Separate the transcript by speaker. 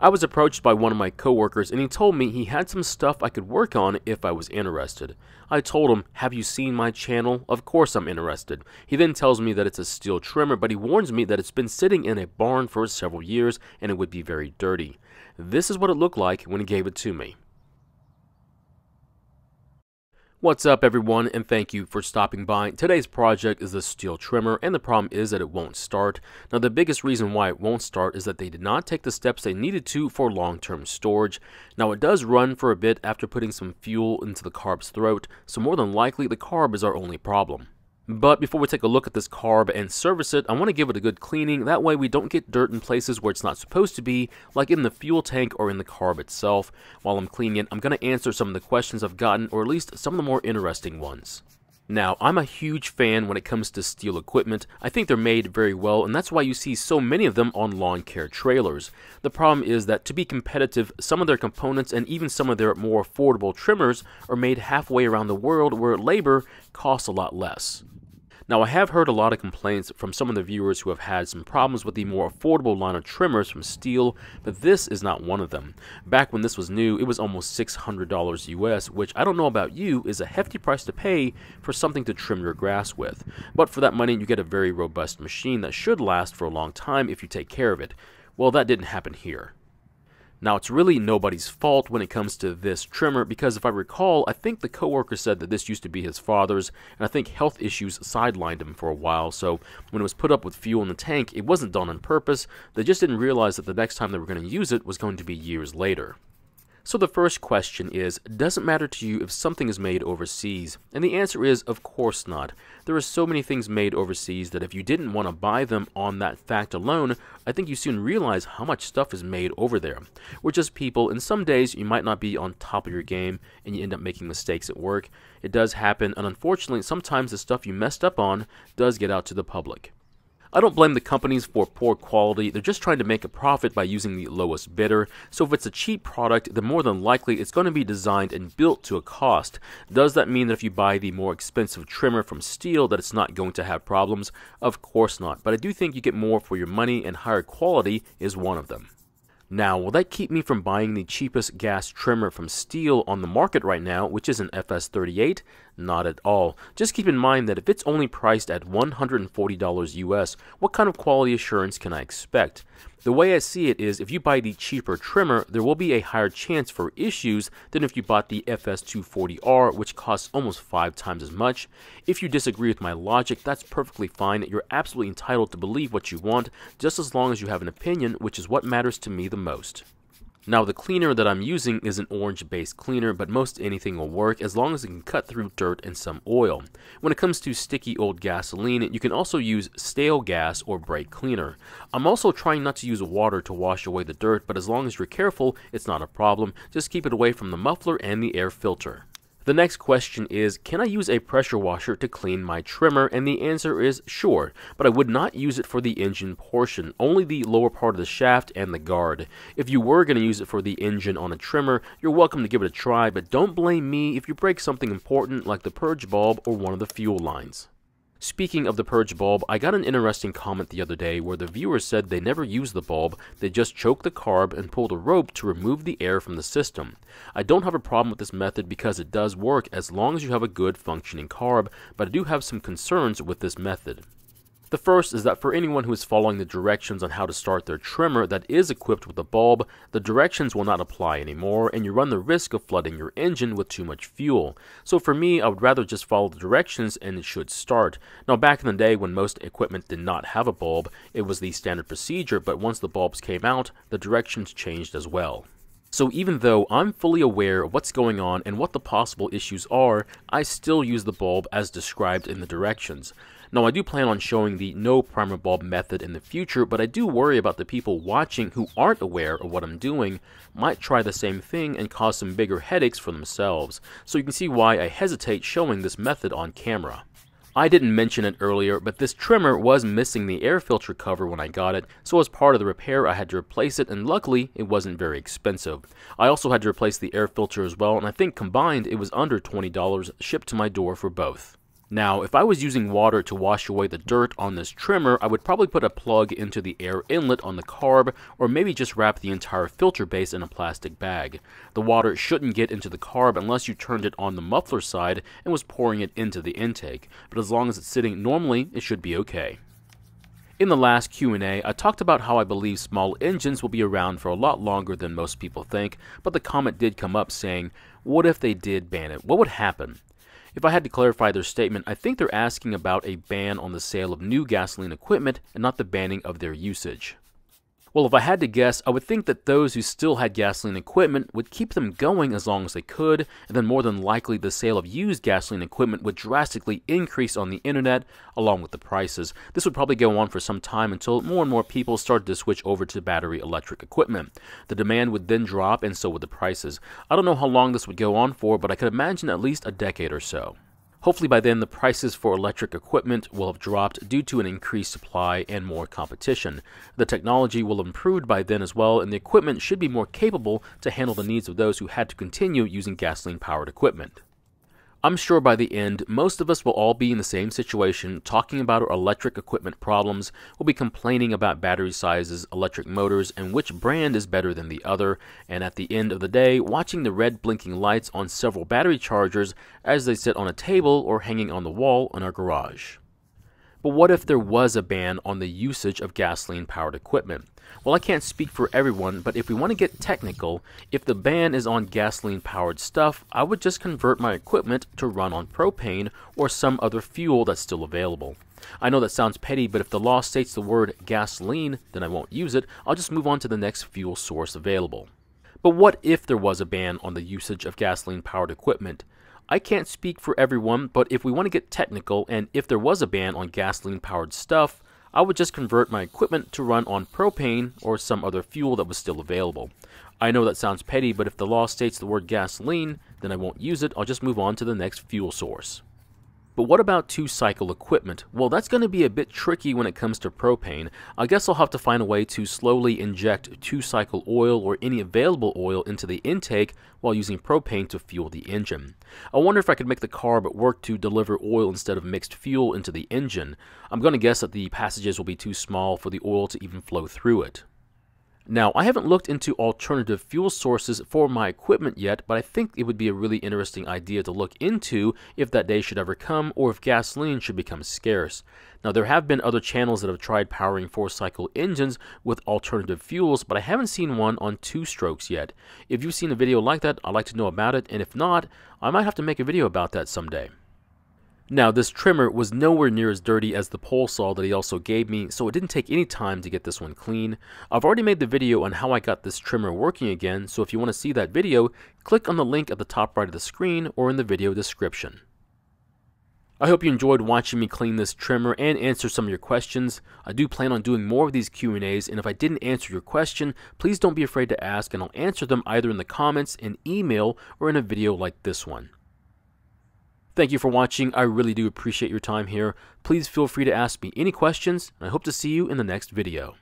Speaker 1: I was approached by one of my coworkers and he told me he had some stuff I could work on if I was interested. I told him, Have you seen my channel? Of course I'm interested. He then tells me that it's a Stihl trimmer, but he warns me that it's been sitting in a barn for several years and it would be very dirty. This is what it looked like when he gave it to me. What's up everyone and thank you for stopping by. Today's project is the Stihl trimmer and the problem is that it won't start. Now the biggest reason why it won't start is that they did not take the steps they needed to for long-term storage. Now it does run for a bit after putting some fuel into the carb's throat, so more than likely the carb is our only problem. But before we take a look at this carb and service it, I want to give it a good cleaning. That way we don't get dirt in places where it's not supposed to be, like in the fuel tank or in the carb itself. While I'm cleaning it, I'm going to answer some of the questions I've gotten, or at least some of the more interesting ones. Now, I'm a huge fan when it comes to Stihl equipment. I think they're made very well, and that's why you see so many of them on lawn care trailers. The problem is that to be competitive, some of their components and even some of their more affordable trimmers are made halfway around the world where labor costs a lot less. Now, I have heard a lot of complaints from some of the viewers who have had some problems with the more affordable line of trimmers from Stihl, but this is not one of them. Back when this was new, it was almost $600 US, which I don't know about you, is a hefty price to pay for something to trim your grass with. But for that money, you get a very robust machine that should last for a long time if you take care of it. Well, that didn't happen here. Now, it's really nobody's fault when it comes to this trimmer because if I recall, I think the coworker said that this used to be his father's, and I think health issues sidelined him for a while. So when it was put up with fuel in the tank, it wasn't done on purpose. They just didn't realize that the next time they were going to use it was going to be years later. So the first question is, does it matter to you if something is made overseas? And the answer is, of course not. There are so many things made overseas that if you didn't want to buy them on that fact alone, I think you soon realize how much stuff is made over there. We're just people, and some days you might not be on top of your game, and you end up making mistakes at work. It does happen, and unfortunately, sometimes the stuff you messed up on does get out to the public. I don't blame the companies for poor quality, they're just trying to make a profit by using the lowest bidder, so if it's a cheap product, then more than likely it's going to be designed and built to a cost. Does that mean that if you buy the more expensive trimmer from Stihl that it's not going to have problems? Of course not, but I do think you get more for your money and higher quality is one of them. Now, will that keep me from buying the cheapest gas trimmer from Stihl on the market right now, which is an FS38? Not at all. Just keep in mind that if it's only priced at $140 US, what kind of quality assurance can I expect? The way I see it is if you buy the cheaper trimmer, there will be a higher chance for issues than if you bought the FS240R, which costs almost five times as much. If you disagree with my logic, that's perfectly fine. You're absolutely entitled to believe what you want, just as long as you have an opinion, which is what matters to me the most. Now the cleaner that I'm using is an orange based cleaner, but most anything will work as long as it can cut through dirt and some oil. When it comes to sticky old gasoline, you can also use stale gas or brake cleaner. I'm also trying not to use water to wash away the dirt, but as long as you're careful, it's not a problem. Just keep it away from the muffler and the air filter. The next question is, can I use a pressure washer to clean my trimmer? And the answer is sure, but I would not use it for the engine portion, only the lower part of the shaft and the guard. If you were going to use it for the engine on a trimmer, you're welcome to give it a try, but don't blame me if you break something important like the purge bulb or one of the fuel lines. Speaking of the purge bulb, I got an interesting comment the other day where the viewer said they never use the bulb, they just choke the carb and pull the rope to remove the air from the system. I don't have a problem with this method because it does work as long as you have a good functioning carb, but I do have some concerns with this method. The first is that for anyone who is following the directions on how to start their trimmer that is equipped with a bulb, the directions will not apply anymore and you run the risk of flooding your engine with too much fuel. So for me, I would rather just follow the directions and it should start. Now back in the day when most equipment did not have a bulb, it was the standard procedure, but once the bulbs came out, the directions changed as well. So even though I'm fully aware of what's going on and what the possible issues are, I still use the bulb as described in the directions. Now I do plan on showing the no primer bulb method in the future, but I do worry about the people watching who aren't aware of what I'm doing might try the same thing and cause some bigger headaches for themselves, so you can see why I hesitate showing this method on camera. I didn't mention it earlier, but this trimmer was missing the air filter cover when I got it, so as part of the repair I had to replace it, and luckily it wasn't very expensive. I also had to replace the air filter as well, and I think combined it was under $20 shipped to my door for both. Now, if I was using water to wash away the dirt on this trimmer, I would probably put a plug into the air inlet on the carb, or maybe just wrap the entire filter base in a plastic bag. The water shouldn't get into the carb unless you turned it on the muffler side and was pouring it into the intake, but as long as it's sitting normally, it should be okay. In the last Q&A, I talked about how I believe small engines will be around for a lot longer than most people think, but the comment did come up saying, what if they did ban it? What would happen? If I had to clarify their statement, I think they're asking about a ban on the sale of new gasoline equipment and not the banning of their usage. Well, if I had to guess, I would think that those who still had gasoline equipment would keep them going as long as they could, and then more than likely the sale of used gasoline equipment would drastically increase on the internet along with the prices. This would probably go on for some time until more and more people started to switch over to battery electric equipment. The demand would then drop, and so would the prices. I don't know how long this would go on for, but I could imagine at least a decade or so. Hopefully by then the prices for electric equipment will have dropped due to an increased supply and more competition. The technology will have improved by then as well and the equipment should be more capable to handle the needs of those who had to continue using gasoline powered equipment. I'm sure by the end, most of us will all be in the same situation, talking about our electric equipment problems, we'll be complaining about battery sizes, electric motors, and which brand is better than the other, and at the end of the day, watching the red blinking lights on several battery chargers as they sit on a table or hanging on the wall in our garage. But what if there was a ban on the usage of gasoline powered equipment? Well, I can't speak for everyone, but if we want to get technical, if the ban is on gasoline powered stuff, I would just convert my equipment to run on propane or some other fuel that's still available. I know that sounds petty, but if the law states the word gasoline, then I won't use it. I'll just move on to the next fuel source available. But what if there was a ban on the usage of gasoline powered equipment? I can't speak for everyone, but if we want to get technical and if there was a ban on gasoline powered stuff, I would just convert my equipment to run on propane or some other fuel that was still available. I know that sounds petty, but if the law states the word gasoline, then I won't use it, I'll just move on to the next fuel source. But what about two-cycle equipment? Well, that's going to be a bit tricky when it comes to propane. I guess I'll have to find a way to slowly inject two-cycle oil or any available oil into the intake while using propane to fuel the engine. I wonder if I could make the carb work to deliver oil instead of mixed fuel into the engine. I'm going to guess that the passages will be too small for the oil to even flow through it. Now, I haven't looked into alternative fuel sources for my equipment yet, but I think it would be a really interesting idea to look into if that day should ever come or if gasoline should become scarce. Now, there have been other channels that have tried powering four cycle engines with alternative fuels, but I haven't seen one on two strokes yet. If you've seen a video like that, I'd like to know about it, and if not, I might have to make a video about that someday. Now, this trimmer was nowhere near as dirty as the pole saw that he also gave me, so it didn't take any time to get this one clean. I've already made the video on how I got this trimmer working again, so if you want to see that video, click on the link at the top right of the screen or in the video description. I hope you enjoyed watching me clean this trimmer and answer some of your questions. I do plan on doing more of these Q&As, and if I didn't answer your question, please don't be afraid to ask and I'll answer them either in the comments, in email, or in a video like this one. Thank you for watching. I really do appreciate your time here. Please feel free to ask me any questions. I hope to see you in the next video.